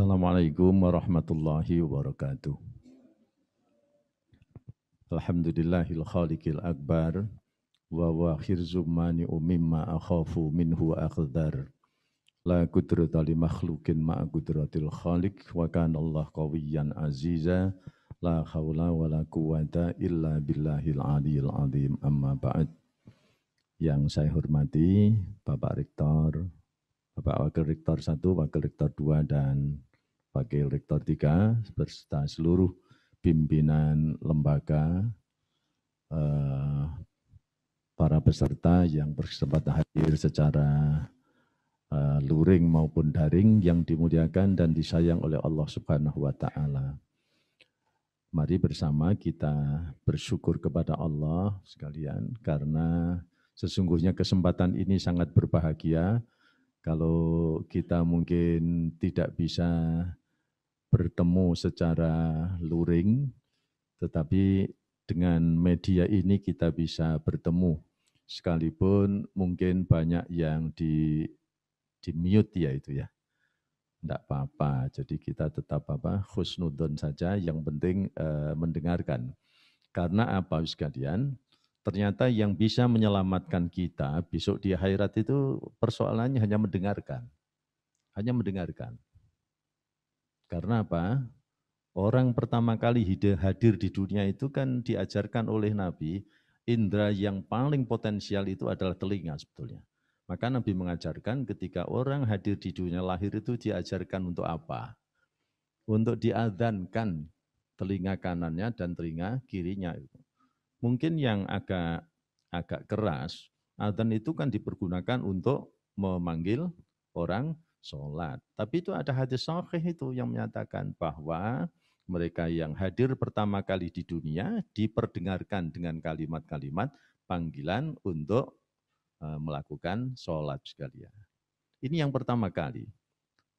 Assalamualaikum warahmatullahi wabarakatuh. Alhamdulillahil khaliqil akbar wa wa khirzum mani'u mimma akhafu minhu akhdar. La kudrata li makhlukin ma'a kudratil khaliq wa kana Allah qawiyyan aziza la khawla wa la quwata illa billahil aliyil azim amma ba'd. Yang saya hormati Bapak Rektor, Bapak Wakil Rektor 1, Wakil Rektor 2, dan Wakil Rektor 3, beserta seluruh pimpinan lembaga, eh, para peserta yang berkesempatan hadir secara luring maupun daring yang dimuliakan dan disayang oleh Allah Subhanahu wa taala. Mari bersama kita bersyukur kepada Allah sekalian karena sesungguhnya kesempatan ini sangat berbahagia kalau kita mungkin tidak bisa bertemu secara luring, tetapi dengan media ini kita bisa bertemu. Sekalipun mungkin banyak yang di, di mute ya itu ya. Tidak apa-apa, jadi kita tetap apa khusnudon saja, yang penting eh, mendengarkan. Karena apa sekalian, ternyata yang bisa menyelamatkan kita besok di akhirat itu persoalannya hanya mendengarkan. Hanya mendengarkan. Karena apa? Orang pertama kali hadir di dunia itu kan diajarkan oleh Nabi, indera yang paling potensial itu adalah telinga sebetulnya. Maka Nabi mengajarkan ketika orang hadir di dunia lahir itu diajarkan untuk apa? Untuk diadankan telinga kanannya dan telinga kirinya. Mungkin yang agak agak keras, adzan itu kan dipergunakan untuk memanggil orang sholat. Tapi itu ada hadis sahih itu yang menyatakan bahwa mereka yang hadir pertama kali di dunia diperdengarkan dengan kalimat-kalimat panggilan untuk melakukan sholat sekalian. Ini yang pertama kali.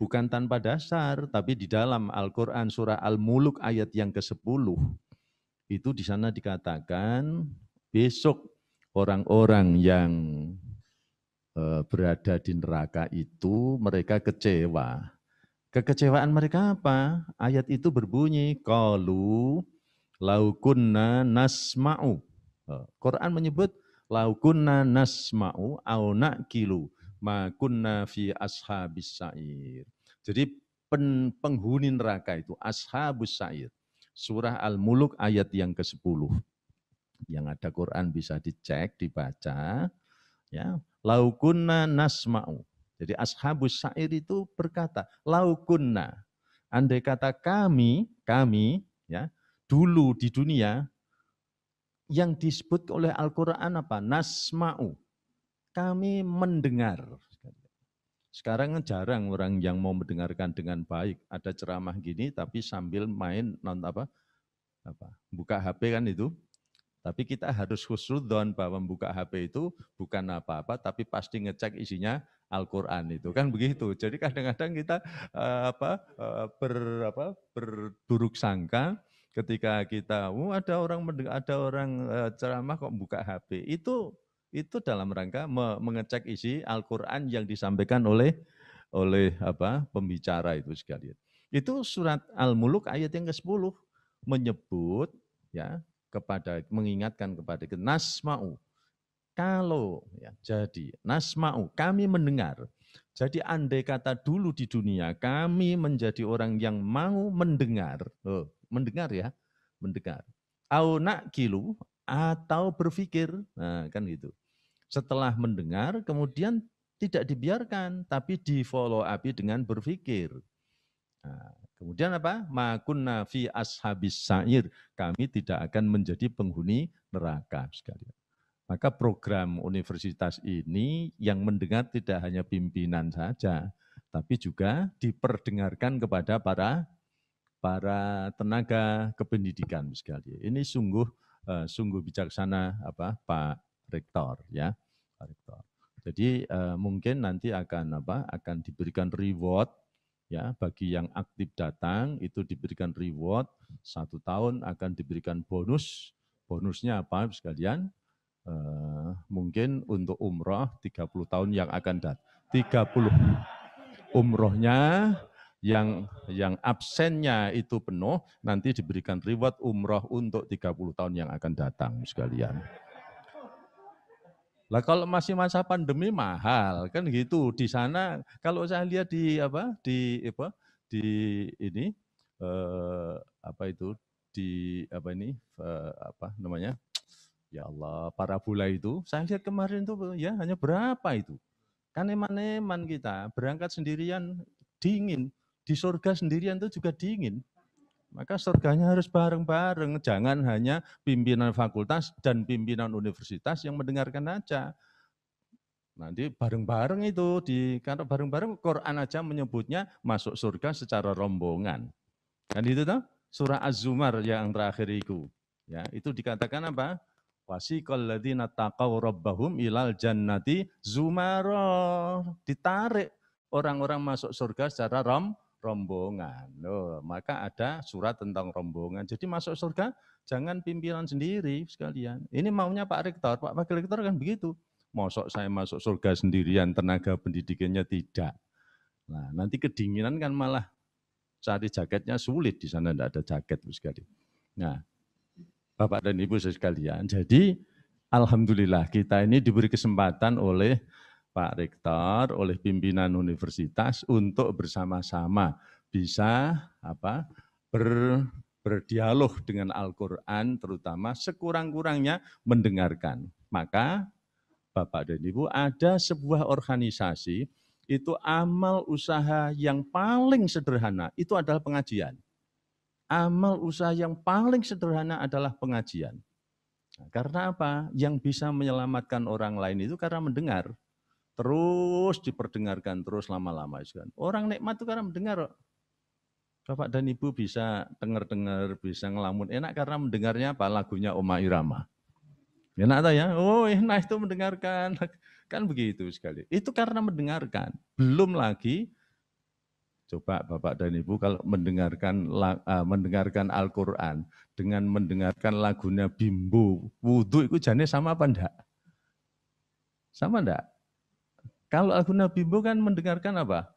Bukan tanpa dasar, tapi di dalam Al-Quran surah Al-Muluk ayat yang ke-10, itu di sana dikatakan besok orang-orang yang eh, berada di neraka itu mereka kecewa. Kekecewaan mereka apa? Ayat itu berbunyi, Qalu laukunna nasma'u. Eh, Quran menyebut laukunna nasma'u au nakilu ma kunna fi ashabis sa'ir. Jadi penghuni neraka itu ashabus sa'ir surah Al-Muluk ayat yang ke-10. Yang ada Quran bisa dicek, dibaca. Ya, laukunna nasma'u. Jadi ashabus syair itu berkata, laukunna. Andai kata kami, kami, ya, dulu di dunia, yang disebut oleh Al-Quran apa? Nasma'u. Kami mendengar. Sekarang jarang orang yang mau mendengarkan dengan baik. Ada ceramah gini tapi sambil main non apa? apa? Buka HP kan itu. Tapi kita harus khusnudon bahwa membuka HP itu bukan apa-apa tapi pasti ngecek isinya Al-Qur'an itu kan begitu. Jadi kadang-kadang kita uh, apa uh, ber apa berburuk sangka ketika kita oh, ada orang ada orang uh, ceramah kok buka HP. Itu itu dalam rangka mengecek isi Al-Quran yang disampaikan oleh oleh apa pembicara itu sekalian. Itu surat Al-Muluk ayat yang ke-10 menyebut ya kepada mengingatkan kepada nasma'u. Kalau ya jadi nasma'u kami mendengar. Jadi andai kata dulu di dunia kami menjadi orang yang mau mendengar. Oh, mendengar ya, mendengar. Au kilu atau berpikir. Nah, kan gitu setelah mendengar kemudian tidak dibiarkan tapi di follow up dengan berpikir. Nah, kemudian apa? Makunna fi ashabis sa'ir. Kami tidak akan menjadi penghuni neraka sekalian. Maka program universitas ini yang mendengar tidak hanya pimpinan saja, tapi juga diperdengarkan kepada para para tenaga kependidikan sekalian. Ini sungguh uh, sungguh bijaksana apa Pak rektor ya Pak rektor. Jadi uh, mungkin nanti akan apa akan diberikan reward ya bagi yang aktif datang itu diberikan reward satu tahun akan diberikan bonus bonusnya apa sekalian uh, mungkin untuk umroh 30 tahun yang akan datang 30 umrohnya yang yang absennya itu penuh nanti diberikan reward umroh untuk 30 tahun yang akan datang sekalian. Lah kalau masih masa pandemi mahal kan gitu. Di sana kalau saya lihat di apa di apa di ini eh, apa itu di apa ini eh, apa namanya? Ya Allah, parabola itu saya lihat kemarin itu ya hanya berapa itu. Kan eman-eman kita berangkat sendirian dingin, di surga sendirian itu juga dingin. Maka surganya harus bareng-bareng, jangan hanya pimpinan fakultas dan pimpinan universitas yang mendengarkan aja. Nanti bareng-bareng itu, di karena bareng-bareng Quran aja menyebutnya masuk surga secara rombongan. Kan itu tuh surah Az-Zumar yang terakhir itu. Ya, itu dikatakan apa? Wasiqal ladzina taqaw rabbahum ilal jannati zumara. Ditarik orang-orang masuk surga secara rom rombongan. Maka ada surat tentang rombongan. Jadi masuk surga jangan pimpinan sendiri sekalian. Ini maunya Pak Rektor. Pak Wakil Rektor kan begitu. Mosok saya masuk surga sendirian, tenaga pendidikannya tidak. Nah, nanti kedinginan kan malah cari jaketnya sulit di sana tidak ada jaket sekali. Nah, Bapak dan Ibu sekalian, jadi Alhamdulillah kita ini diberi kesempatan oleh Pak Rektor, oleh pimpinan universitas untuk bersama-sama bisa apa ber, berdialog dengan Al-Quran, terutama sekurang-kurangnya mendengarkan. Maka Bapak dan Ibu ada sebuah organisasi itu amal usaha yang paling sederhana itu adalah pengajian. Amal usaha yang paling sederhana adalah pengajian. Nah, karena apa? Yang bisa menyelamatkan orang lain itu karena mendengar terus diperdengarkan terus lama-lama Orang nikmat itu karena mendengar. Bapak dan Ibu bisa dengar-dengar, bisa ngelamun enak karena mendengarnya apa lagunya Oma Irama. Enak tak ya? Oh enak itu mendengarkan. Kan begitu sekali. Itu karena mendengarkan. Belum lagi Coba Bapak dan Ibu kalau mendengarkan uh, mendengarkan Al-Qur'an dengan mendengarkan lagunya Bimbo, wudhu itu jane sama apa enggak? Sama enggak? Kalau aku Nabi Bimbo kan mendengarkan apa?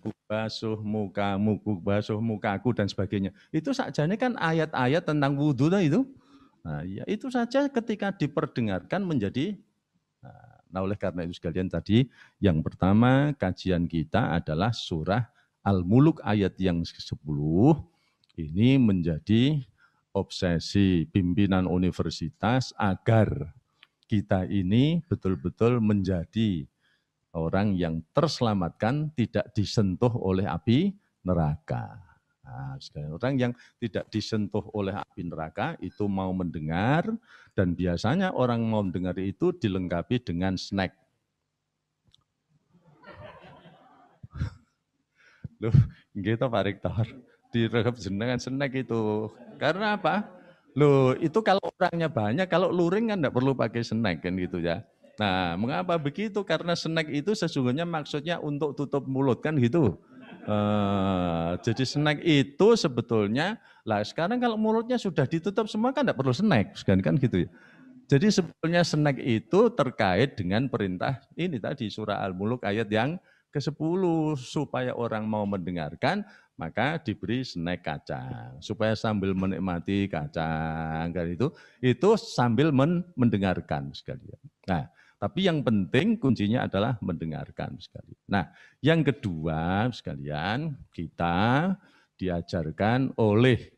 Ku basuh mukamu, ku basuh mukaku dan sebagainya. Itu saja ini kan ayat-ayat tentang wudhu itu. Nah, ya itu saja ketika diperdengarkan menjadi Nah, oleh karena itu sekalian tadi yang pertama kajian kita adalah surah Al-Muluk ayat yang ke-10 ini menjadi obsesi pimpinan universitas agar kita ini betul-betul menjadi orang yang terselamatkan tidak disentuh oleh api neraka. Nah, orang yang tidak disentuh oleh api neraka itu mau mendengar dan biasanya orang mau mendengar itu dilengkapi dengan snack. Loh, gitu Pak Rektor, direkap jenengan snack itu. Karena apa? Loh, itu kalau orangnya banyak, kalau luring kan enggak perlu pakai snack kan gitu ya. Nah, mengapa begitu? Karena snack itu sesungguhnya maksudnya untuk tutup mulut kan gitu. Uh, jadi snack itu sebetulnya, lah sekarang kalau mulutnya sudah ditutup semua kan tidak perlu snack, kan, kan gitu ya. Jadi sebetulnya snack itu terkait dengan perintah ini tadi surah Al-Muluk ayat yang ke-10 supaya orang mau mendengarkan maka diberi snack kacang supaya sambil menikmati kacang kan itu itu sambil mendengarkan sekalian. Nah, tapi yang penting kuncinya adalah mendengarkan sekali. Nah, yang kedua sekalian, kita diajarkan oleh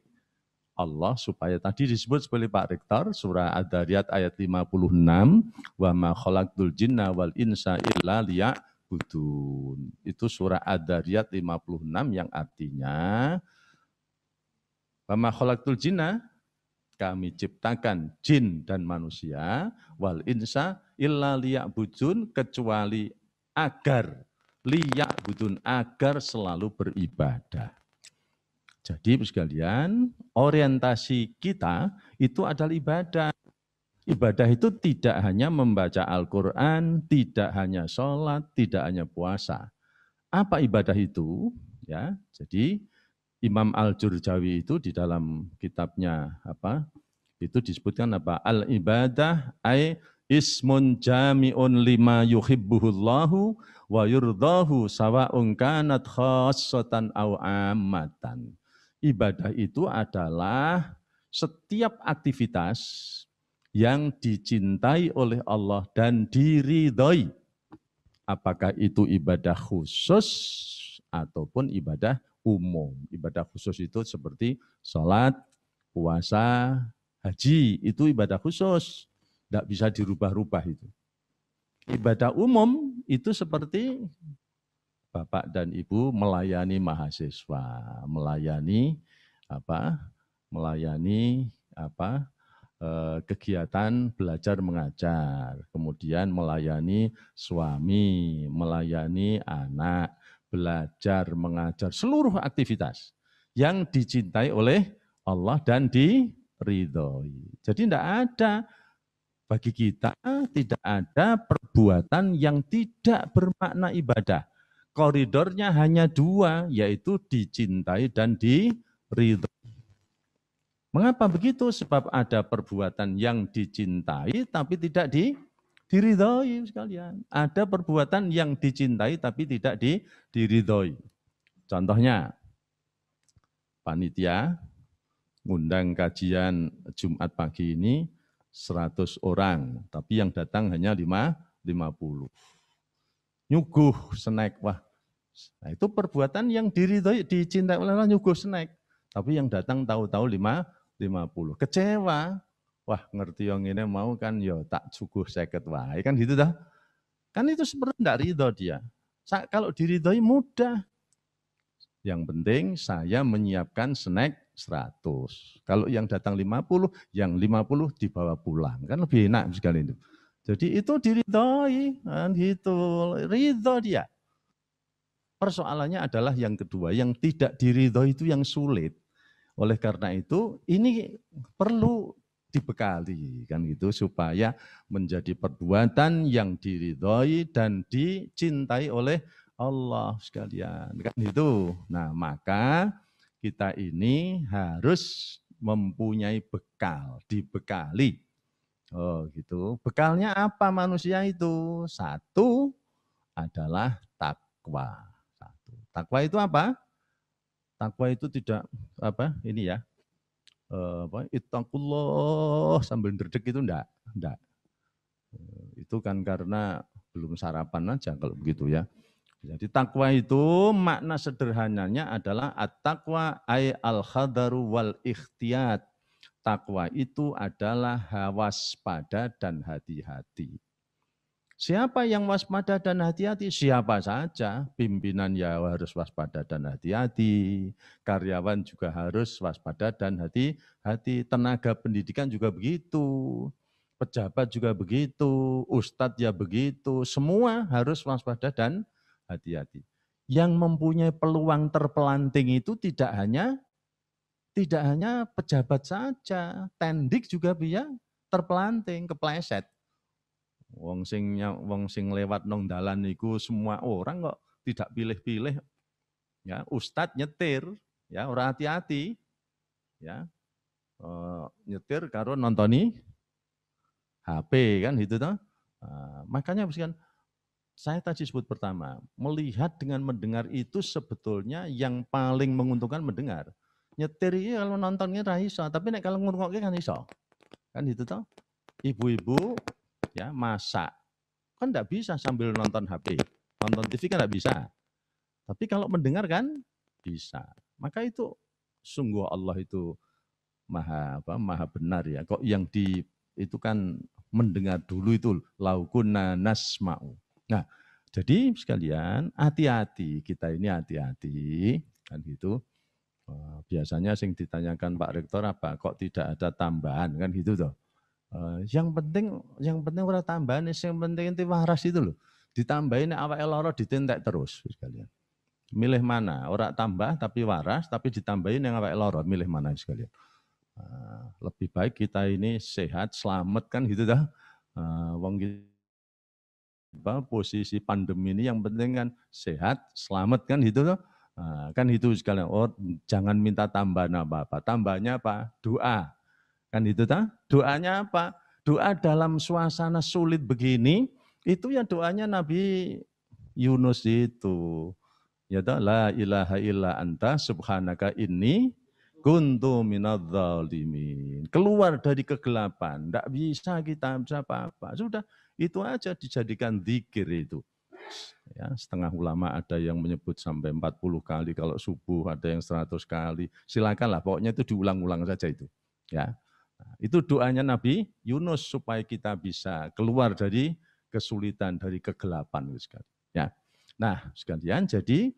Allah supaya tadi disebut sebagai Pak Rektor surah Ad-Dariyat ayat 56 wa ma khalaqtul jinna wal insa illa liya'budun. Itu surah Ad-Dariyat 56 yang artinya wa ma khalaqtul jinna kami ciptakan jin dan manusia wal insa illa bujun kecuali agar bujun agar selalu beribadah. Jadi sekalian, orientasi kita itu adalah ibadah. Ibadah itu tidak hanya membaca Al-Quran, tidak hanya sholat, tidak hanya puasa. Apa ibadah itu? Ya, jadi Imam Al-Jurjawi itu di dalam kitabnya apa? Itu disebutkan apa? Al ibadah ay ismun jami'un lima yuhibbuhullahu wa yurdahu sawa'un kanat khassatan aw ammatan. Ibadah itu adalah setiap aktivitas yang dicintai oleh Allah dan diridhoi. Apakah itu ibadah khusus ataupun ibadah umum. Ibadah khusus itu seperti sholat, puasa, haji. Itu ibadah khusus. Tidak bisa dirubah-rubah itu. Ibadah umum itu seperti Bapak dan Ibu melayani mahasiswa, melayani apa? Melayani apa? Eh, kegiatan belajar mengajar, kemudian melayani suami, melayani anak, belajar, mengajar, seluruh aktivitas yang dicintai oleh Allah dan diridhoi. Jadi tidak ada bagi kita tidak ada perbuatan yang tidak bermakna ibadah. Koridornya hanya dua, yaitu dicintai dan diridhoi. Mengapa begitu? Sebab ada perbuatan yang dicintai tapi tidak di diridhoi sekalian. Ada perbuatan yang dicintai tapi tidak di, diridhoi. Contohnya, panitia ngundang kajian Jumat pagi ini 100 orang, tapi yang datang hanya 5, 50. Nyuguh snack, wah. Nah, itu perbuatan yang diridhoi, dicintai oleh Allah nyuguh snack. Tapi yang datang tahu-tahu 5, 50. Kecewa, Wah ngerti yang ini mau kan yo ya tak cukup seket wae kan gitu dah. Kan itu sebenarnya tidak ridho dia. Kalau diridhoi mudah. Yang penting saya menyiapkan snack 100. Kalau yang datang 50, yang 50 dibawa pulang. Kan lebih enak sekali itu. Jadi itu diridhoi, kan gitu. Ridho dia. Persoalannya adalah yang kedua, yang tidak diridhoi itu yang sulit. Oleh karena itu, ini perlu dibekali kan gitu supaya menjadi perbuatan yang diridhoi dan dicintai oleh Allah sekalian kan itu. Nah, maka kita ini harus mempunyai bekal, dibekali. Oh, gitu. Bekalnya apa manusia itu? Satu adalah takwa. Takwa itu apa? Takwa itu tidak apa? Ini ya, eh, apa ittaqullah sambil derdek itu enggak, enggak. Eh, itu kan karena belum sarapan aja kalau begitu ya. Jadi takwa itu makna sederhananya adalah at-taqwa ay al-khadaru wal ikhtiyat. Takwa itu adalah hawas pada dan hati-hati. Siapa yang waspada dan hati-hati? Siapa saja. Pimpinan ya harus waspada dan hati-hati. Karyawan juga harus waspada dan hati-hati. Tenaga pendidikan juga begitu. Pejabat juga begitu. Ustadz ya begitu. Semua harus waspada dan hati-hati. Yang mempunyai peluang terpelanting itu tidak hanya tidak hanya pejabat saja, tendik juga bisa terpelanting, kepleset. Wong sing wong sing lewat nong dalan niku semua orang kok tidak pilih-pilih. Ya, ustadz nyetir, ya orang hati-hati. Ya. Uh, nyetir karo nontoni HP kan gitu toh. Uh, makanya kan saya tadi sebut pertama, melihat dengan mendengar itu sebetulnya yang paling menguntungkan mendengar. Nyetir ini kalau nontonnya raiso, tapi nek kalau ngurungoknya kan iso. Kan itu toh. Ibu-ibu ya masak. Kan tidak bisa sambil nonton HP. Nonton TV kan tidak bisa. Tapi kalau mendengar kan bisa. Maka itu sungguh Allah itu maha apa maha benar ya. Kok yang di itu kan mendengar dulu itu laukuna nasma'u. Nah, jadi sekalian hati-hati kita ini hati-hati kan gitu. Biasanya sing ditanyakan Pak Rektor apa kok tidak ada tambahan kan gitu toh. Uh, yang penting yang penting ora tambahan yang penting itu waras itu loh. Ditambahin awak lara ditentek terus sekalian. Milih mana? Ora tambah tapi waras tapi ditambahin yang awak lara, milih mana sekalian. Uh, lebih baik kita ini sehat, selamat kan gitu dah. Wong apa, posisi pandemi ini yang penting kan sehat, selamat kan gitu loh. Nah, kan itu sekalian. Oh, jangan minta tambahan apa-apa. Tambahnya apa? Doa. Kan itu tak? Doanya apa? Doa dalam suasana sulit begini, itu ya doanya Nabi Yunus itu. Ya tak? La ilaha illa anta subhanaka inni kuntu minadzalimin. Keluar dari kegelapan. Tidak bisa kita bisa apa-apa. Sudah, itu aja dijadikan zikir itu. Ya, setengah ulama ada yang menyebut sampai 40 kali, kalau subuh ada yang 100 kali. Silakanlah, pokoknya itu diulang-ulang saja itu. Ya, itu doanya Nabi Yunus supaya kita bisa keluar dari kesulitan, dari kegelapan. Ya, nah sekalian, jadi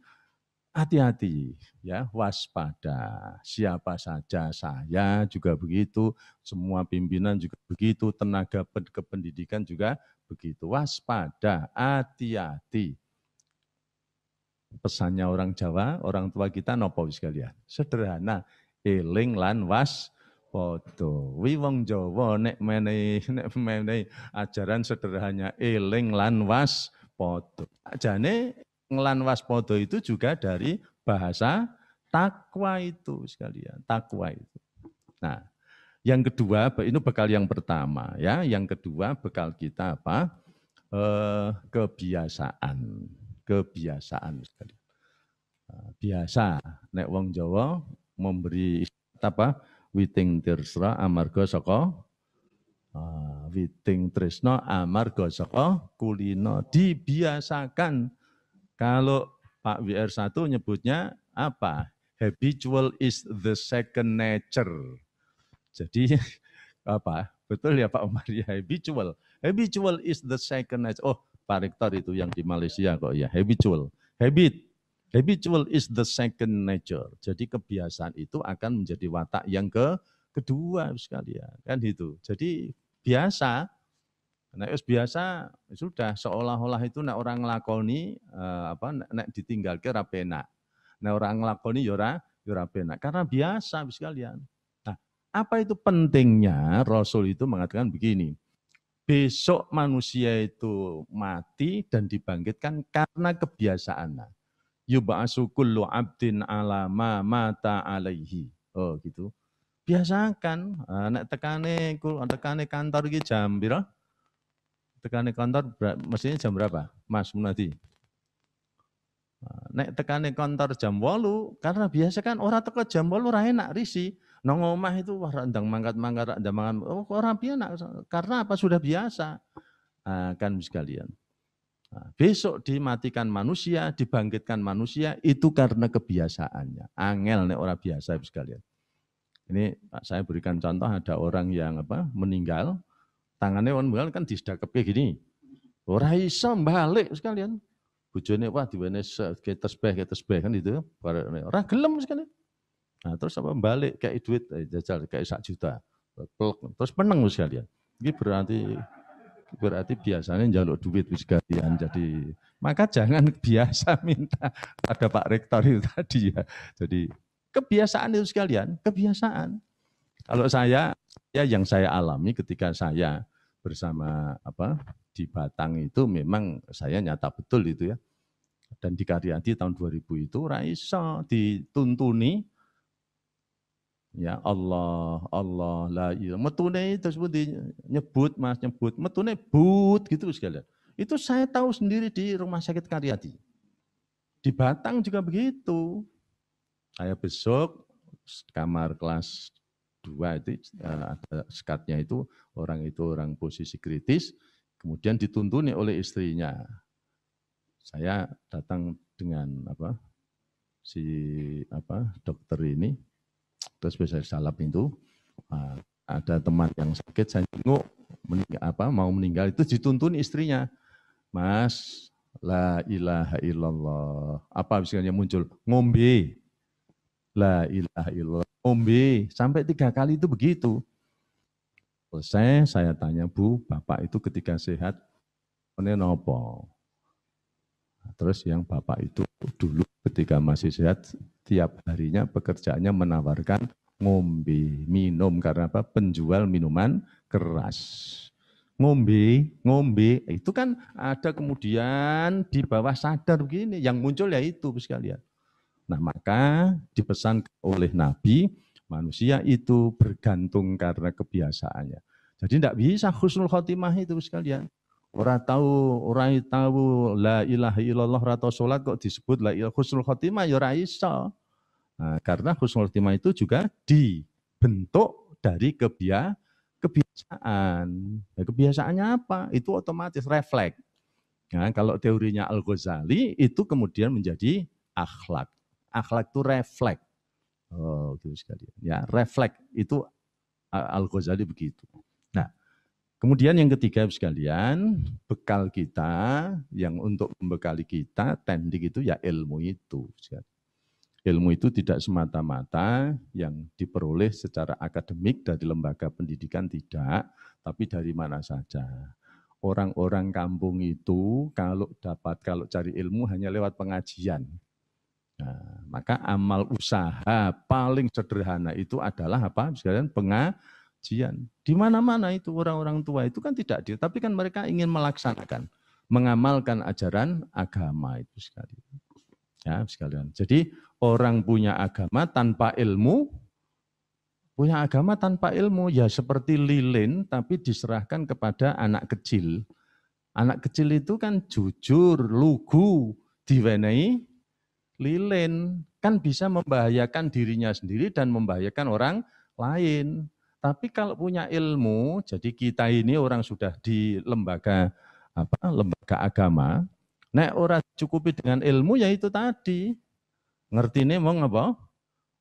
hati-hati ya waspada siapa saja saya juga begitu semua pimpinan juga begitu tenaga kependidikan juga begitu waspada hati-hati pesannya orang Jawa, orang tua kita nopo sekalian. Sederhana, eling lan was podo. Wi wong Jawa nek menehi nek menehi ajaran sederhananya eling lan was podo. Jane ngelan podo itu juga dari bahasa takwa itu sekalian, takwa itu. Nah, yang kedua, ini bekal yang pertama ya. Yang kedua bekal kita apa? Eh, kebiasaan. Kebiasaan sekali. Nah, biasa. Nek wong Jawa memberi apa? Witing tirsra amarga saka uh, witing tresno amarga saka kulino. Dibiasakan. Kalau Pak WR1 nyebutnya apa? Habitual is the second nature jadi apa betul ya Pak Umar ya habitual habitual is the second nature oh Pak Rektor itu yang di Malaysia kok ya, habitual. Habit. Habitual is the second nature. Jadi kebiasaan itu akan menjadi watak yang ke kedua sekalian. Kan itu. Jadi biasa, Nek biasa sudah seolah-olah itu nek orang nglakoni eh, apa nek ditinggal ke rapena. Nek orang nglakoni yora ya yora ya karena biasa sekalian. Apa itu pentingnya Rasul itu mengatakan begini besok manusia itu mati dan dibangkitkan karena kebiasaan. Yub'asu kullu abdin ala ma mata alaihi. Oh gitu. Biasakan, ah, nek tekane tekane kantor iki jam pira? Tekane kantor mestinya jam berapa? Mas Munadi. Ah, nek tekane kantor jam 8 karena biasa kan orang teko jam 8 ora enak risi. Nang omah itu wah rendang mangkat-mangkat rendang mangan. Oh, orang biasa karena apa sudah biasa. Nah, kan sekalian. Nah, besok dimatikan manusia, dibangkitkan manusia itu karena kebiasaannya. Angel nih orang biasa sekalian. Ini saya berikan contoh ada orang yang apa meninggal, tangannya orang kan disedakepnya gini. Ora iso balik sekalian. Bujone wah diwene kayak tesbeh kayak tesbeh kan itu. Orang gelem sekalian. Nah, terus apa balik kayak duit eh, jajal kayak sak juta. Terus menang sekalian. Ini berarti berarti biasanya jaluk duit sekalian. Jadi maka jangan biasa minta pada Pak Rektor itu tadi ya. Jadi kebiasaan itu sekalian, kebiasaan. Kalau saya, ya yang saya alami ketika saya bersama apa di Batang itu memang saya nyata betul itu ya. Dan di Karyadi tahun 2000 itu Raisa dituntuni Ya Allah, Allah, la ilaha. Metune itu seperti nyebut mas, nyebut. Metune but gitu sekalian. Itu saya tahu sendiri di rumah sakit Karyadi. Di Batang juga begitu. Saya besok kamar kelas 2 itu eh, ada sekatnya itu orang itu orang posisi kritis kemudian dituntuni oleh istrinya. Saya datang dengan apa si apa dokter ini bisa salap itu ah, ada teman yang sakit saya jenguk meninggal, apa mau meninggal itu dituntun istrinya. Mas la ilaha illallah. Apa misalnya muncul? Ngombe. La ilaha illallah. Ngombe. Sampai tiga kali itu begitu. Selesai saya tanya bu bapak itu ketika sehat ini nopo? Terus yang bapak itu dulu ketika masih sehat tiap harinya pekerjaannya menawarkan ngombe, minum karena apa? Penjual minuman keras. Ngombe, ngombe, itu kan ada kemudian di bawah sadar begini, yang muncul ya itu sekalian. Nah, maka dipesan oleh Nabi, manusia itu bergantung karena kebiasaannya. Jadi tidak bisa husnul khotimah itu sekalian. Orang tahu, orang tahu la ilaha illallah atau sholat kok disebut la ilaha husnul khotimah ya iso. Nah, karena husnul khotimah itu juga dibentuk dari kebia, kebiasaan. Nah, kebiasaannya apa? Itu otomatis refleks. Nah, kalau teorinya Al-Ghazali itu kemudian menjadi akhlak. Akhlak itu refleks. Oh, gitu sekali. Ya, refleks itu Al-Ghazali begitu. Kemudian yang ketiga sekalian, bekal kita yang untuk membekali kita, tendik itu ya ilmu itu. Ilmu itu tidak semata-mata yang diperoleh secara akademik dari lembaga pendidikan tidak, tapi dari mana saja orang-orang kampung itu kalau dapat kalau cari ilmu hanya lewat pengajian. Nah, maka amal usaha paling sederhana itu adalah apa? Sekalian pengajian. Di mana-mana itu orang-orang tua itu kan tidak dia, tapi kan mereka ingin melaksanakan, mengamalkan ajaran agama itu sekali. Ya, sekalian. Jadi orang punya agama tanpa ilmu Punya agama tanpa ilmu ya seperti lilin tapi diserahkan kepada anak kecil. Anak kecil itu kan jujur, lugu, diwenai lilin. Kan bisa membahayakan dirinya sendiri dan membahayakan orang lain. Tapi kalau punya ilmu, jadi kita ini orang sudah di lembaga apa lembaga agama, nek orang cukupi dengan ilmu ya itu tadi. Ngerti ini mau apa?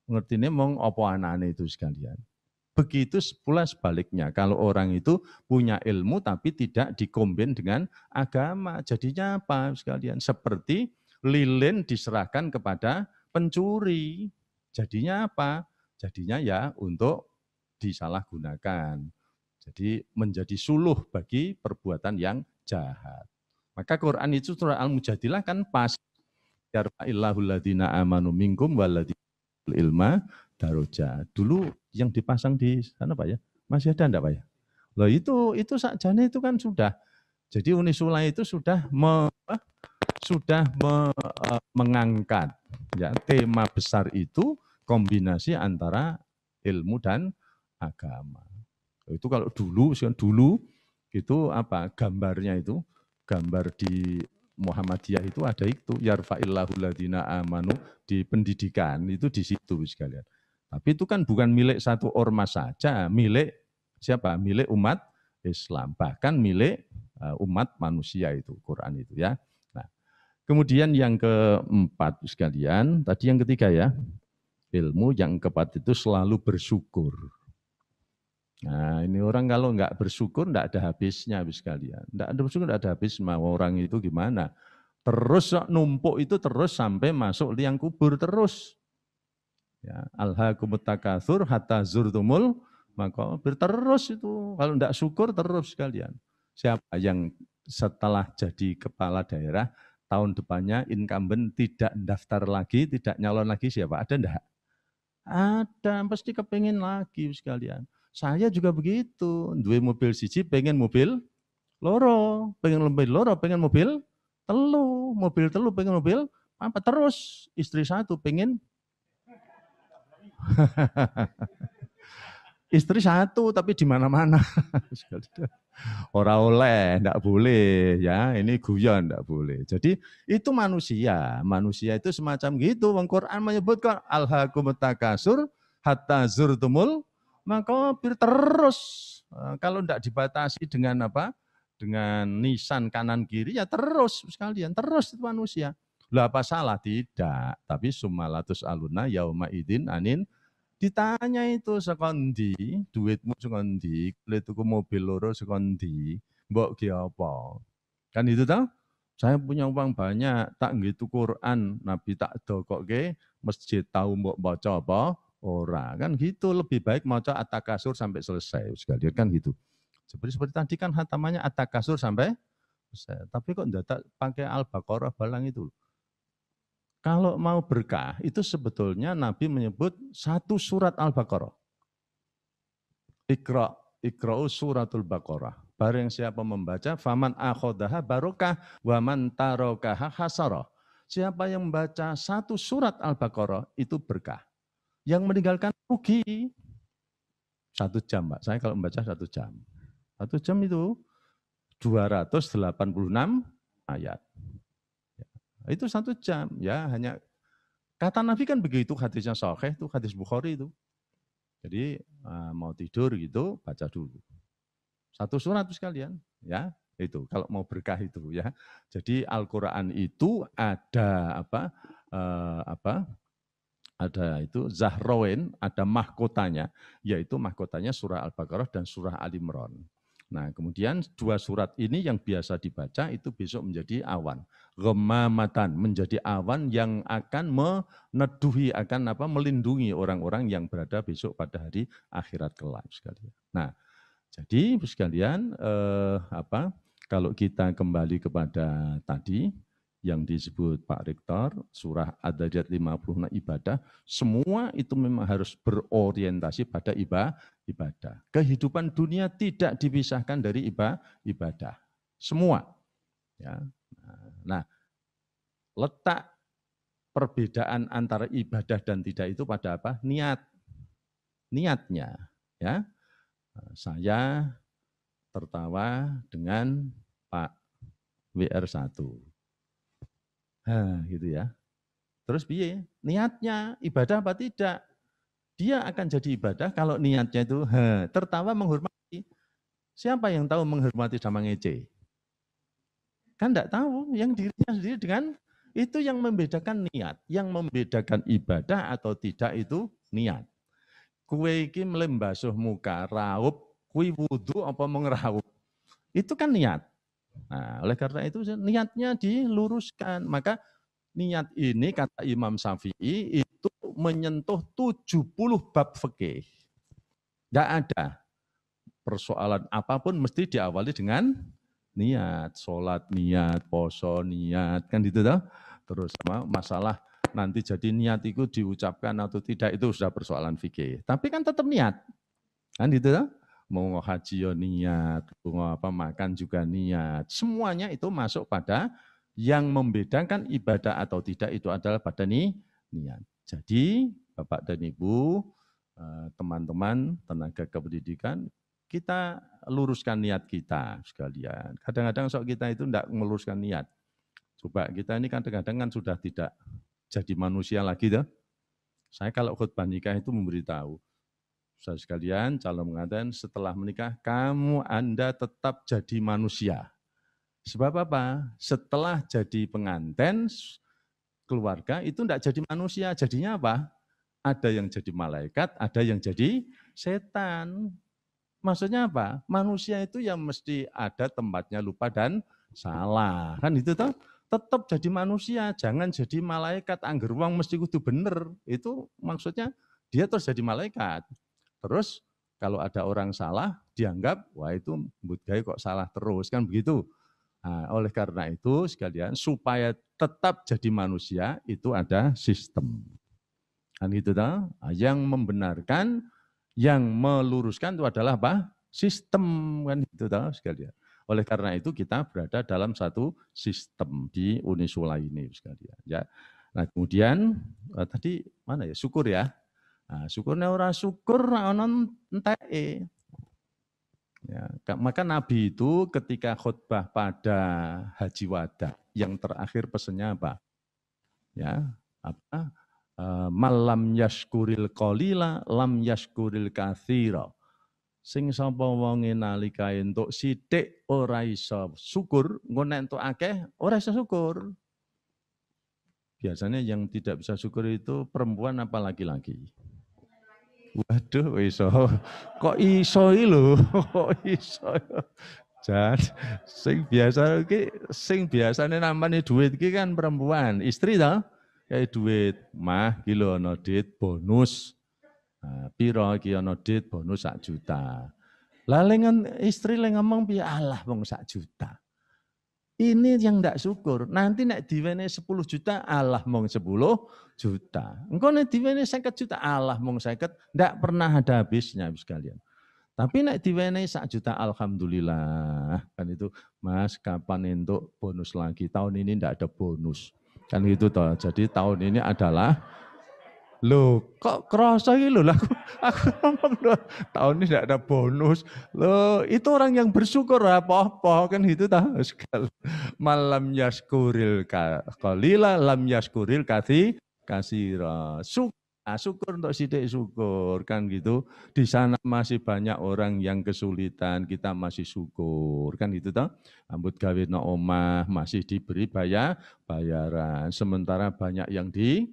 ngerti ini mau apa anane itu sekalian. Begitu pula sebaliknya, kalau orang itu punya ilmu tapi tidak dikombin dengan agama, jadinya apa sekalian? Seperti lilin diserahkan kepada pencuri. Jadinya apa? Jadinya ya untuk disalahgunakan. Jadi menjadi suluh bagi perbuatan yang jahat. Maka Quran itu surah Al-Mujadilah kan pas. Yarfa'illahu ladina amanu minkum ilma daroja. Dulu yang dipasang di sana Pak ya, masih ada enggak Pak ya? Loh itu itu sakjane itu kan sudah. Jadi Unisula itu sudah me, sudah me, uh, mengangkat ya tema besar itu kombinasi antara ilmu dan agama. Itu kalau dulu dulu itu apa gambarnya itu gambar di Muhammadiyah itu ada itu yarfa'illahu ladina amanu di pendidikan itu di situ sekalian. Tapi itu kan bukan milik satu ormas saja, milik siapa? Milik umat Islam, bahkan milik uh, umat manusia itu Quran itu ya. Nah, kemudian yang keempat sekalian, tadi yang ketiga ya, ilmu yang keempat itu selalu bersyukur. Nah ini orang kalau nggak bersyukur nggak ada habisnya habis kalian. Nggak ada bersyukur nggak ada habis mau orang itu gimana. Terus numpuk itu terus sampai masuk liang kubur terus. Ya, alhaqumut takatsur hatta zurtumul maka terus itu kalau tidak syukur terus sekalian. Siapa yang setelah jadi kepala daerah tahun depannya incumbent tidak daftar lagi, tidak nyalon lagi siapa? Ada enggak? Ada, pasti kepingin lagi sekalian. Saya juga begitu, dua mobil siji pengen mobil loro, pengen mobil loro, pengen mobil telu, mobil telu pengen mobil apa terus istri satu pengen istri satu tapi di mana-mana. Orang oleh, enggak boleh ya. Ini guyon enggak boleh. Jadi itu manusia. Manusia itu semacam gitu. Wong Quran menyebutkan alhaqumut takasur hatta zurtumul makobir terus. Eh, kalau tidak dibatasi dengan apa? Dengan nisan kanan kiri ya terus sekalian, terus itu manusia. Lah apa salah? Tidak. Tapi sumalatus aluna yauma idin anin ditanya itu sekondi, duitmu sekondi, kulit tuku mobil loro sekondi, mbok ki apa? Kan itu tahu? Saya punya uang banyak, tak gitu Quran, Nabi tak dokoke, masjid tahu mbok baca apa? Ora, kan gitu. Lebih baik mau at-takasur sampai selesai. Sekalian kan gitu. Seperti seperti tadi kan hatamannya at-takasur sampai selesai. Tapi kok enggak pakai Al-Baqarah balang itu. Kalau mau berkah, itu sebetulnya Nabi menyebut satu surat Al-Baqarah. Ikra, ikra'u suratul Baqarah. Barang siapa membaca, faman akhodaha barokah, waman tarokaha hasarah. Siapa yang membaca satu surat Al-Baqarah itu berkah. Yang meninggalkan rugi. Satu jam, Pak. Saya kalau membaca satu jam. Satu jam itu 286 ayat. Ya, itu satu jam. Ya, hanya kata Nabi kan begitu hadisnya sahih itu hadis Bukhari itu. Jadi ah, mau tidur gitu baca dulu. Satu surat sekalian, ya itu kalau mau berkah itu ya. Jadi Al-Qur'an itu ada apa uh, apa ada itu Zahrawen, ada mahkotanya, yaitu mahkotanya surah Al-Baqarah dan surah Al Imran. Nah, kemudian dua surat ini yang biasa dibaca itu besok menjadi awan. Gemamatan menjadi awan yang akan meneduhi, akan apa melindungi orang-orang yang berada besok pada hari akhirat kelak sekalian. Nah, jadi sekalian eh, apa kalau kita kembali kepada tadi yang disebut Pak Rektor, surah Ad-Dariyat 50 ibadah, semua itu memang harus berorientasi pada ibadah. Kehidupan dunia tidak dipisahkan dari ibadah. Semua. Ya. Nah, letak perbedaan antara ibadah dan tidak itu pada apa? Niat. Niatnya. Ya. Saya tertawa dengan Pak WR1 Nah, gitu ya. Terus biaya niatnya ibadah apa tidak? Dia akan jadi ibadah kalau niatnya itu ha, tertawa menghormati. Siapa yang tahu menghormati sama ngece? Kan enggak tahu, yang dirinya sendiri dengan itu yang membedakan niat, yang membedakan ibadah atau tidak itu niat. Kue iki melembasuh muka, raup, kue wudhu apa mengeraup. Itu kan niat. Nah, oleh karena itu niatnya diluruskan. Maka niat ini kata Imam Syafi'i itu menyentuh 70 bab fikih. Tidak ada persoalan apa pun mesti diawali dengan niat, sholat niat, poso niat, kan gitu toh. Terus sama masalah nanti jadi niat itu diucapkan atau tidak itu sudah persoalan fikih. Tapi kan tetap niat. Kan gitu toh mau haji ya niat, mau apa makan juga niat. Semuanya itu masuk pada yang membedakan ibadah atau tidak itu adalah pada ni, niat. Jadi Bapak dan Ibu, eh, teman-teman tenaga kependidikan, kita luruskan niat kita sekalian. Kadang-kadang sok kita itu tidak meluruskan niat. Coba kita ini kadang-kadang kan sudah tidak jadi manusia lagi. Tuh. Saya kalau khutbah nikah itu memberitahu, Saudara sekalian, calon pengantin setelah menikah, kamu Anda tetap jadi manusia. Sebab apa? Setelah jadi pengantin, keluarga itu tidak jadi manusia. Jadinya apa? Ada yang jadi malaikat, ada yang jadi setan. Maksudnya apa? Manusia itu yang mesti ada tempatnya lupa dan salah. Kan itu toh? Tetap jadi manusia, jangan jadi malaikat. Angger uang mesti kudu bener. Itu maksudnya dia terus jadi malaikat. Terus kalau ada orang salah dianggap wah itu budaya kok salah terus kan begitu. Nah, oleh karena itu sekalian supaya tetap jadi manusia itu ada sistem. Kan itu dah yang membenarkan yang meluruskan itu adalah apa? Sistem kan itu dah sekalian. Oleh karena itu kita berada dalam satu sistem di Unisula ini sekalian ya. Nah, kemudian eh, tadi mana ya? Syukur ya. Nah, syukurnya orang syukur ana enteke. Ya, maka Nabi itu ketika khutbah pada Haji Wada yang terakhir pesannya apa? Ya, apa? Uh, malam yaskuril kolila, lam yaskuril kathira. Sing sapa wonge nalika entuk sithik ora iso syukur, engko nek entuk akeh ora iso syukur. Biasanya yang tidak bisa syukur itu perempuan apa laki-laki? Waduh, iso. Kok iso lho? Kok iso? Jan, sing biasa iki sing biasane namane duit iki kan perempuan, istri ta? Kayak duit, mah iki lho ana duit bonus. Nah, piro iki ana duit bonus sak juta. Lah istri le ngomong piye Allah wong sak juta. Ini yang tidak syukur. Nanti nek diwene 10 juta, Allah mong 10 juta. Engkau nek diwene 50 juta, Allah mong 50. Tidak pernah ada habisnya sekalian. Tapi nek diwene 1 juta, Alhamdulillah. Kan itu, mas kapan untuk bonus lagi? Tahun ini tidak ada bonus. Kan gitu toh. Jadi tahun ini adalah Loh, kok kerasa gitu loh aku, aku ngomong tahun ini tidak ada bonus. Loh, itu orang yang bersyukur apa-apa kan gitu tahu sekali. Malam yaskuril kalila lam yaskuril kasih kasira. Syukur Nah, syukur untuk sidik syukur kan gitu. Di sana masih banyak orang yang kesulitan, kita masih syukur kan gitu toh. Ambut gawe no omah masih diberi bayar bayaran, sementara banyak yang di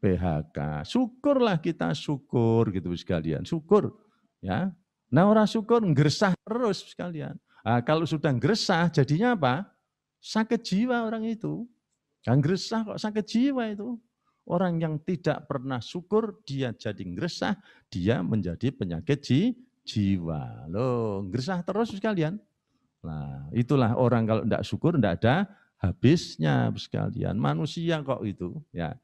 PHK. Syukurlah kita syukur gitu sekalian, syukur ya. Nah orang syukur ngeresah terus sekalian. Nah, kalau sudah ngeresah jadinya apa? Sakit jiwa orang itu. Kan ngeresah kok sakit jiwa itu. Orang yang tidak pernah syukur, dia jadi ngeresah, dia menjadi penyakit ji, jiwa. Loh, ngeresah terus sekalian. Nah, itulah orang kalau tidak syukur, tidak ada habisnya sekalian. Manusia kok itu. ya.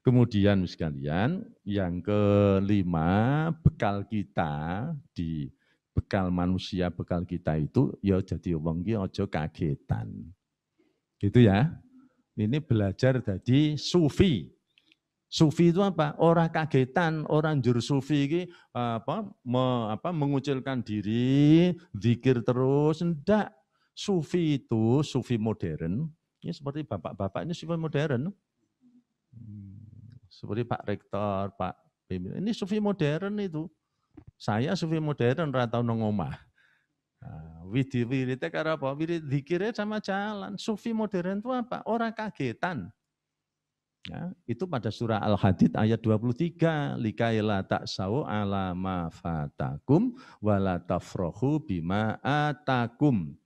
Kemudian sekalian, yang kelima, bekal kita di bekal manusia, bekal kita itu ya jadi wong ki aja kagetan. Gitu ya. Ini belajar jadi sufi. Sufi itu apa? Orang kagetan, orang juru sufi ini apa, me, apa mengucilkan diri, zikir terus, enggak. Sufi itu, sufi modern, ini seperti bapak-bapak ini sufi modern. Seperti Pak Rektor, Pak Pemimpin. Ini sufi modern itu. Saya sufi modern, ratau nongomah. Nah, widi wiridnya karena apa? Wirid zikirnya sama jalan. Sufi modern itu apa? Orang kagetan Ya, itu pada surah Al-Hadid ayat 23, likaila ta'sau ala ma fatakum wala tafrohu bima atakum.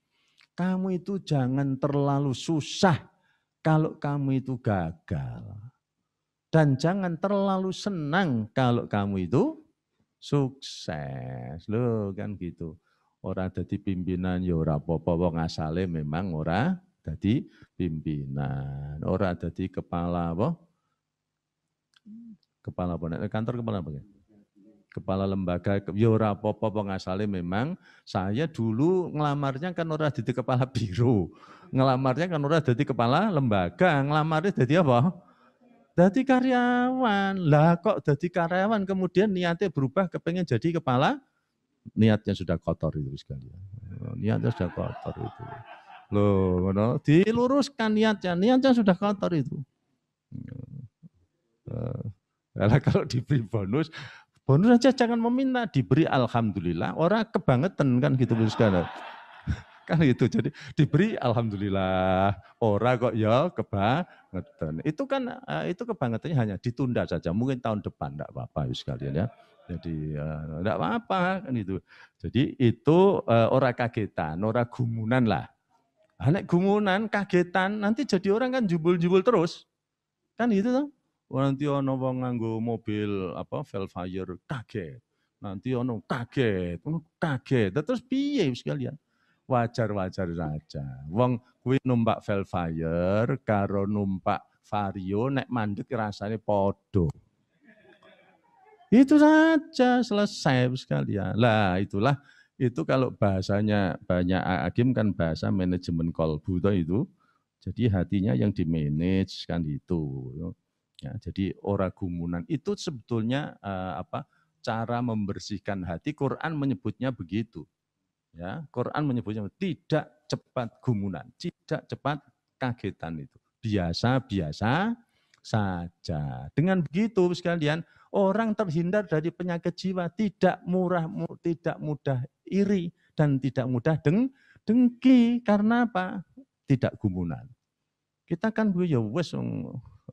Kamu itu jangan terlalu susah kalau kamu itu gagal. Dan jangan terlalu senang kalau kamu itu sukses. Loh kan gitu. Orang jadi pimpinan ya ora apa-apa wong asale memang ora jadi pimpinan. Orang jadi kepala apa? Kepala apa? Kantor kepala apa? Kepala lembaga, ya ora apa-apa pengasale memang saya dulu ngelamarnya kan ora jadi kepala biro. Ngelamarnya kan ora jadi kepala lembaga, ngelamarnya jadi apa? Jadi karyawan. Lah kok jadi karyawan kemudian niatnya berubah kepengen jadi kepala niatnya sudah kotor itu sekalian. Niatnya sudah kotor itu. Loh, no, diluruskan niatnya, niatnya sudah kotor itu. Karena kalau diberi bonus, bonus saja jangan meminta, diberi alhamdulillah, orang kebangetan kan gitu sekarang. Kan itu, jadi diberi alhamdulillah, orang kok ya kebangetan. Itu kan, eh, itu kebangetannya hanya ditunda saja, mungkin tahun depan, enggak apa-apa sekalian ya. Jadi enggak eh, apa-apa kan itu. Jadi itu uh, orang kagetan, orang gumunan lah. Anak gumunan, kagetan, nanti jadi orang kan jubul-jubul terus. Kan gitu tuh. Nanti ono wong nganggo mobil apa Velfire kaget. Nanti ono kaget, ono kaget. Terus piye sekalian? Wajar-wajar saja. Wong kuwi numpak Velfire karo numpak Vario nek mandek rasanya podo. Itu saja selesai sekalian. Lah itulah itu kalau bahasanya banyak hakim kan bahasa manajemen kolbu itu, jadi hatinya yang di manage kan itu. Ya, jadi ora gumunan itu sebetulnya uh, apa cara membersihkan hati. Quran menyebutnya begitu. Ya, Quran menyebutnya tidak cepat gumunan, tidak cepat kagetan itu. Biasa-biasa saja. Dengan begitu sekalian, orang terhindar dari penyakit jiwa, tidak murah, tidak mudah iri dan tidak mudah deng, dengki karena apa? Tidak gumunan. Kita kan bu ya wes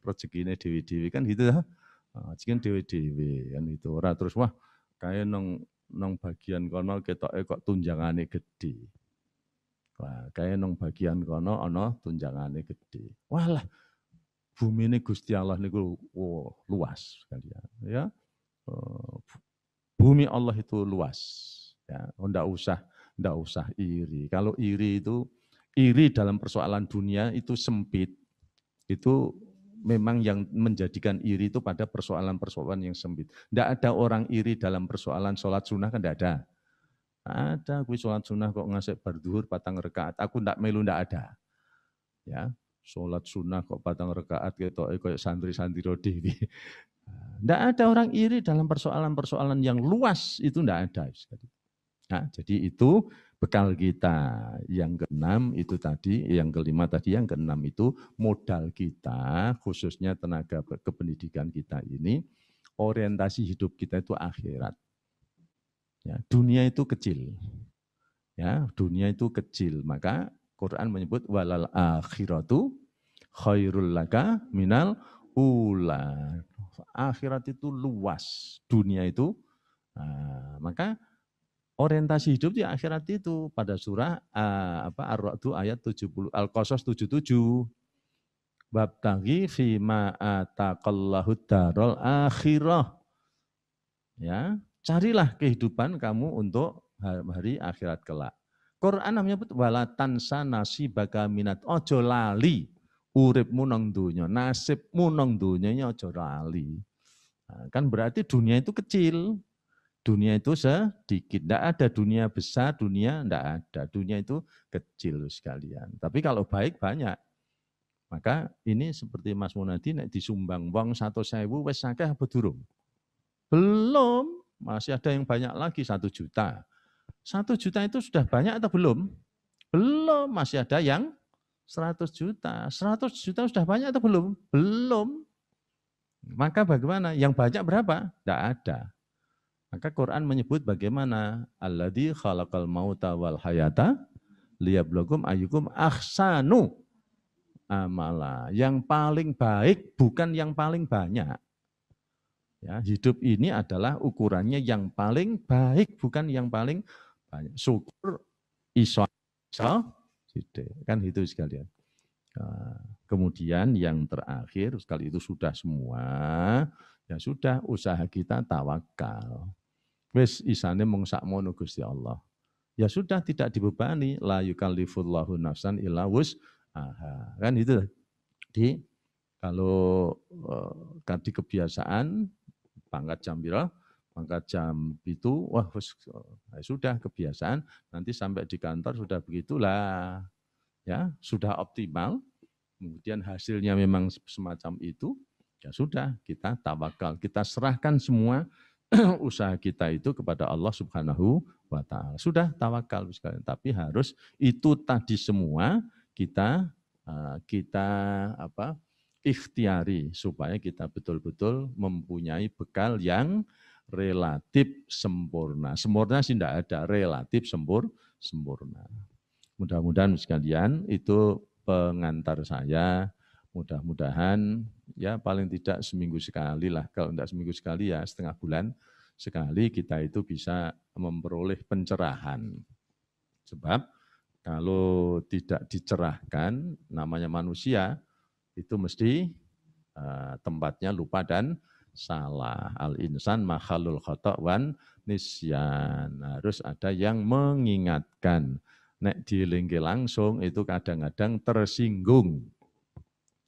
rezekine dewi-dewi kan gitu ya. Rezeki dewi-dewi kan itu. Ora terus wah kayak nong nong bagian kono ketoke kok tunjangane gede. Wah, kayak nong bagian kono ana tunjangane gede. Walah, bumi ini Gusti Allah niku oh, luas sekalian ya. Eh, bumi Allah itu luas ya. Oh, enggak usah enggak usah iri. Kalau iri itu iri dalam persoalan dunia itu sempit. Itu memang yang menjadikan iri itu pada persoalan-persoalan yang sempit. Tidak ada orang iri dalam persoalan sholat sunnah kan tidak ada. Ada, gue sholat sunnah kok ngasih berduhur patang rekaat. Aku tidak melu tidak ada. Ya, sholat sunnah kok patang rekaat gitu, kayak santri-santri dewi. Tidak ada orang iri dalam persoalan-persoalan yang luas itu tidak ada. Nah, jadi itu bekal kita. Yang keenam itu tadi, yang kelima tadi, yang keenam itu modal kita, khususnya tenaga kependidikan kita ini, orientasi hidup kita itu akhirat. Ya, dunia itu kecil. Ya, dunia itu kecil. Maka Quran menyebut walal akhiratu khairul laka minal ula. Akhirat itu luas, dunia itu. Nah, maka orientasi hidup di akhirat itu pada surah uh, apa Ar-Ra'd ayat 70 Al-Qasas 77 bab tagi ma ataqallahu darul akhirah. Ya carilah kehidupan kamu untuk hari akhirat kelak. Quran namanya wala tansa nasibaka minat. Ojo lali. Uripmu nang dunya nasibmu nang dunya ojo lali. Nah, kan berarti dunia itu kecil Dunia itu sedikit, tidak ada dunia besar, dunia tidak ada. Dunia itu kecil sekalian. Tapi kalau baik banyak. Maka ini seperti Mas Munadi nek disumbang wong satu sewu wes akeh apa? Belum, masih ada yang banyak lagi satu juta. Satu juta itu sudah banyak atau belum? Belum, masih ada yang seratus juta. Seratus juta sudah banyak atau belum? Belum. Maka bagaimana? Yang banyak berapa? Tidak ada. Maka Quran menyebut bagaimana alladzi khalaqal mauta wal hayata liyabluwakum ayyukum ahsanu amala. Yang paling baik bukan yang paling banyak. Ya, hidup ini adalah ukurannya yang paling baik bukan yang paling banyak. Syukur iso iso kan itu sekalian. Nah, kemudian yang terakhir sekali itu sudah semua, ya sudah usaha kita tawakal. Wis isane mung sakmono Gusti Allah. Ya sudah tidak dibebani la yukallifullahu nafsan illa aha. Kan itu. Di kalau uh, kebiasaan pangkat jam pira? Pangkat jam itu wah ya sudah kebiasaan nanti sampai di kantor sudah begitulah. Ya, sudah optimal. Kemudian hasilnya memang semacam itu, ya sudah kita tawakal, kita serahkan semua usaha kita itu kepada Allah Subhanahu wa taala. Sudah tawakal sekalian, tapi harus itu tadi semua kita eh, kita apa? ikhtiari supaya kita betul-betul mempunyai bekal yang relatif sempurna. Sempurna sih tidak ada, relatif sempur sempurna. Mudah-mudahan sekalian itu pengantar saya mudah-mudahan ya paling tidak seminggu sekali lah, kalau tidak seminggu sekali ya setengah bulan sekali kita itu bisa memperoleh pencerahan. Sebab kalau tidak dicerahkan, namanya manusia, itu mesti uh, tempatnya lupa dan salah. Al-insan makhalul khata' wan nisyan. Harus ada yang mengingatkan. Nek dilingki langsung itu kadang-kadang tersinggung.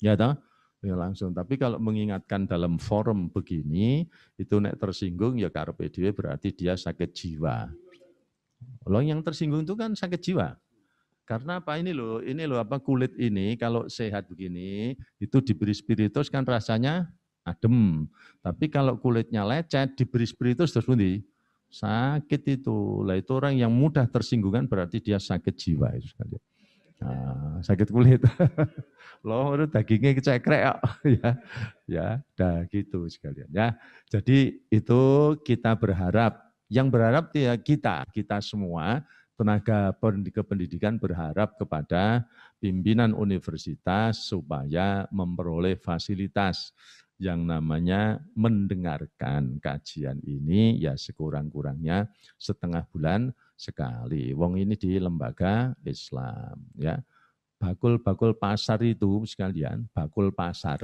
Ya toh? Ya langsung. Tapi kalau mengingatkan dalam forum begini, itu nek tersinggung ya karpe dhewe berarti dia sakit jiwa. Loh yang tersinggung itu kan sakit jiwa. Karena apa ini loh, ini loh apa kulit ini kalau sehat begini, itu diberi spiritus kan rasanya adem. Tapi kalau kulitnya lecet diberi spiritus terus pundi? Sakit itu. Lah itu orang yang mudah tersinggungan berarti dia sakit jiwa itu sekali. Nah, sakit kulit. Loh, itu dagingnya kecekrek ya. Ya, dah gitu sekalian ya. Jadi itu kita berharap, yang berharap ya kita, kita semua tenaga pendidikan berharap kepada pimpinan universitas supaya memperoleh fasilitas yang namanya mendengarkan kajian ini ya sekurang-kurangnya setengah bulan sekali. Wong ini di lembaga Islam ya. Bakul-bakul pasar itu sekalian, bakul pasar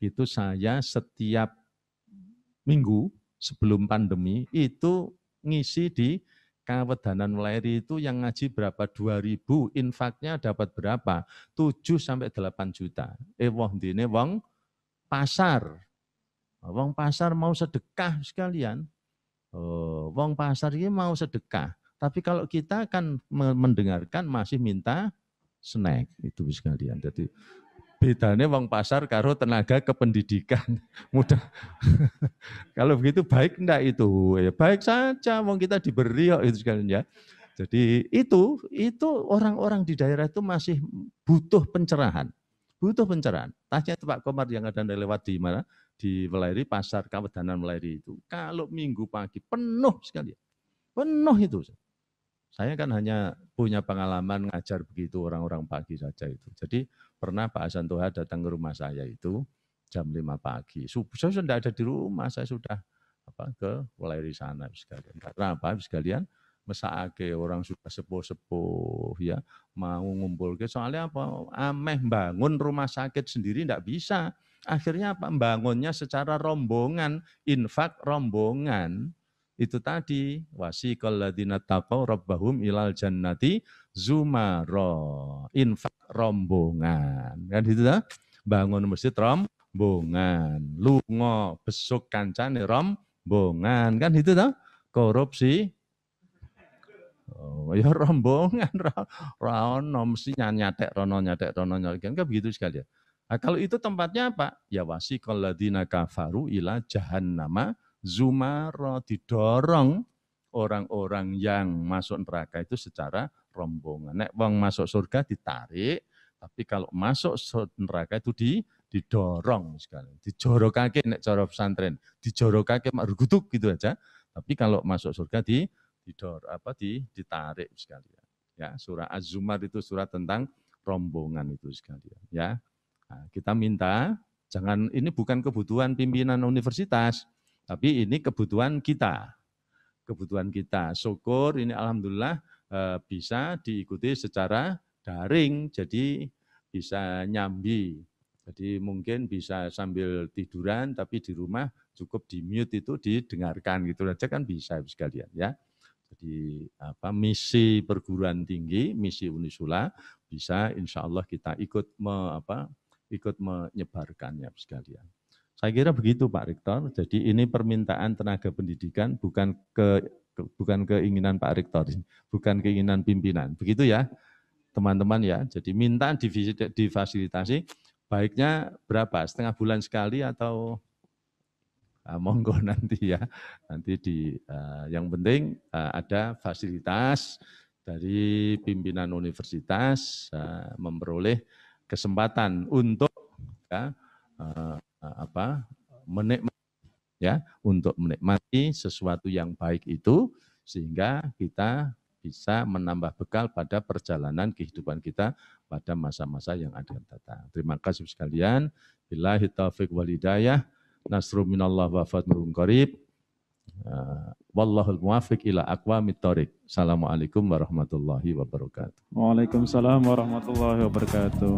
itu saya setiap minggu sebelum pandemi itu ngisi di Kawedanan Meleri itu yang ngaji berapa? 2000, infaknya dapat berapa? 7 sampai 8 juta. Eh wong dine wong pasar. Wong pasar mau sedekah sekalian. Oh, wong pasar ini mau sedekah. Tapi kalau kita kan mendengarkan masih minta snack itu sekalian. Jadi bedanya wong pasar karo tenaga kependidikan. Mudah. Kalau begitu baik enggak itu? Ya baik saja wong kita diberi kok itu sekalian ya. Jadi itu itu orang-orang di daerah itu masih butuh pencerahan. Butuh pencerahan. Tanya Pak Komar yang ada lewat di mana? Di Melayri, pasar Kawedanan Melayri itu. Kalau minggu pagi penuh sekali. Penuh itu. Saya kan hanya punya pengalaman ngajar begitu orang-orang pagi saja itu. Jadi Pernah Pak Hasan Toha datang ke rumah saya itu jam 5 pagi. Subuh saya sudah ada di rumah, saya sudah apa ke di sana sekalian. Karena apa sekalian? mesake orang sudah sepuh-sepuh ya mau ngumpul ke soalnya apa ameh bangun rumah sakit sendiri tidak bisa akhirnya apa bangunnya secara rombongan infak rombongan itu tadi wasiqal ladzina taqaw rabbahum ilal jannati zumaro infak rombongan. Kan itu dah bangun masjid rombongan lungo besuk kancane rombongan. Kan itu dah korupsi. Oh, ya rombongan rono mesti nyatek rono nyatek rono nyatek kan begitu sekali ya. Nah, kalau itu tempatnya apa? Ya wasiqal ladzina kafaru ila jahannama Zumaro didorong orang-orang yang masuk neraka itu secara rombongan. Nek wong masuk surga ditarik, tapi kalau masuk neraka itu di didorong sekali. Dijorokake nek cara pesantren, dijorokake mak rugutuk gitu aja. Tapi kalau masuk surga di didor apa di ditarik sekalian. Ya, surah Az-Zumar itu surat tentang rombongan itu sekalian, ya. Nah, kita minta jangan ini bukan kebutuhan pimpinan universitas, tapi ini kebutuhan kita. Kebutuhan kita. Syukur ini alhamdulillah eh, bisa diikuti secara daring, jadi bisa nyambi. Jadi mungkin bisa sambil tiduran, tapi di rumah cukup di mute itu didengarkan gitu aja kan bisa sekalian ya. Jadi apa misi perguruan tinggi, misi Unisula bisa insya Allah kita ikut me, apa, ikut menyebarkannya sekalian. Saya kira begitu Pak Rektor. Jadi ini permintaan tenaga pendidikan bukan ke, bukan keinginan Pak Rektor, bukan keinginan pimpinan. Begitu ya, teman-teman ya. Jadi minta difasilitasi, baiknya berapa? Setengah bulan sekali atau uh, monggo nanti ya. Nanti di uh, yang penting uh, ada fasilitas dari pimpinan universitas uh, memperoleh kesempatan untuk ya, uh, apa menikmati ya untuk menikmati sesuatu yang baik itu sehingga kita bisa menambah bekal pada perjalanan kehidupan kita pada masa-masa yang akan datang. Terima kasih sekalian. Billahi taufiq wal hidayah. Nasru minallah wa fadlun qarib. Uh, wallahul muwafiq ila aqwamit thoriq. Assalamualaikum warahmatullahi wabarakatuh. Waalaikumsalam warahmatullahi wabarakatuh.